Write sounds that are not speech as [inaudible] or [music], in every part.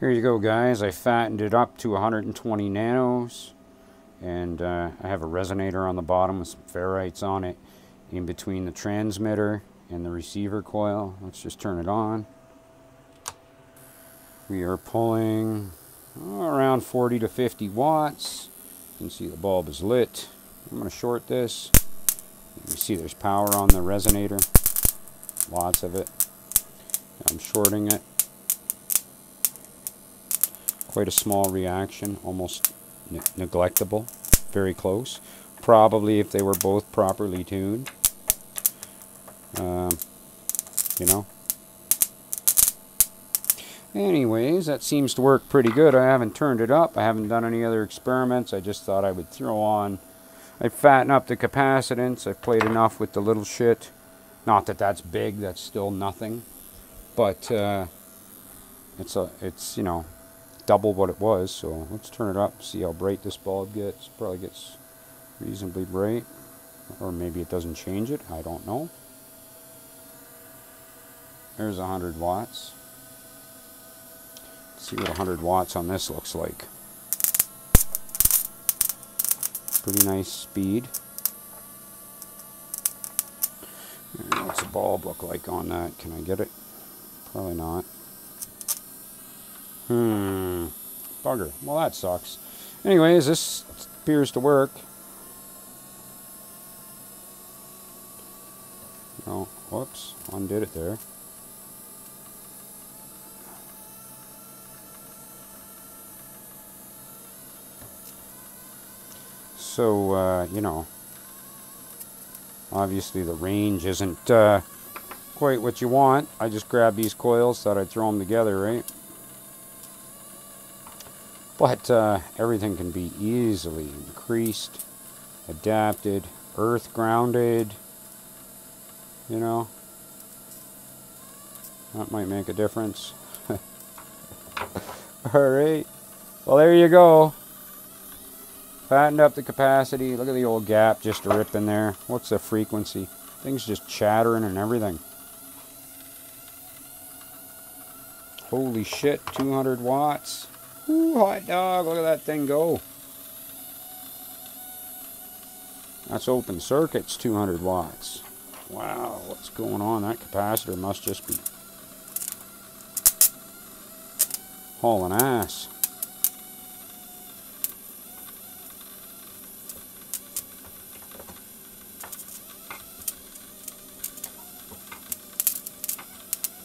Here you go guys, I fattened it up to 120 nanos and uh, I have a resonator on the bottom with some ferrites on it in between the transmitter and the receiver coil. Let's just turn it on. We are pulling around 40 to 50 watts. You can see the bulb is lit. I'm going to short this. You see there's power on the resonator. Lots of it. I'm shorting it. Quite a small reaction, almost ne neglectable. Very close. Probably if they were both properly tuned. Um, you know. Anyways, that seems to work pretty good. I haven't turned it up. I haven't done any other experiments. I just thought I would throw on. I fatten up the capacitance. I've played enough with the little shit. Not that that's big. That's still nothing. But uh, it's a, it's you know, double what it was. So let's turn it up. See how bright this bulb gets. Probably gets reasonably bright, or maybe it doesn't change it. I don't know. There's 100 watts. Let's see what 100 watts on this looks like. Pretty nice speed. what's the bulb look like on that? Can I get it? Probably not. Hmm. Bugger. Well, that sucks. Anyways, this appears to work. Oh, whoops. Undid it there. So, uh, you know, obviously the range isn't uh, quite what you want. I just grabbed these coils, thought I'd throw them together, right? But uh, everything can be easily increased, adapted, earth grounded, you know. That might make a difference. [laughs] Alright. Well, there you go. Fattened up the capacity. Look at the old gap just a rip in there. What's the frequency? Things just chattering and everything. Holy shit, 200 watts. Ooh, hot dog, look at that thing go. That's open circuits, 200 watts. Wow, what's going on? That capacitor must just be hauling ass.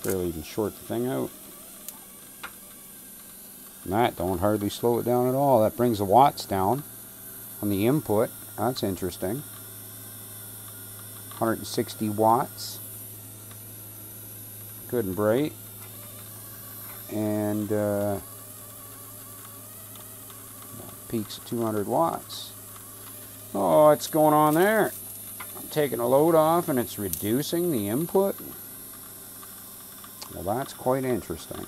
Barely even short the thing out. That don't hardly slow it down at all. That brings the watts down on the input. That's interesting. 160 watts. Good and bright. And uh, peaks at 200 watts. Oh, what's going on there? I'm taking a load off and it's reducing the input. Well, that's quite interesting.